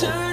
turn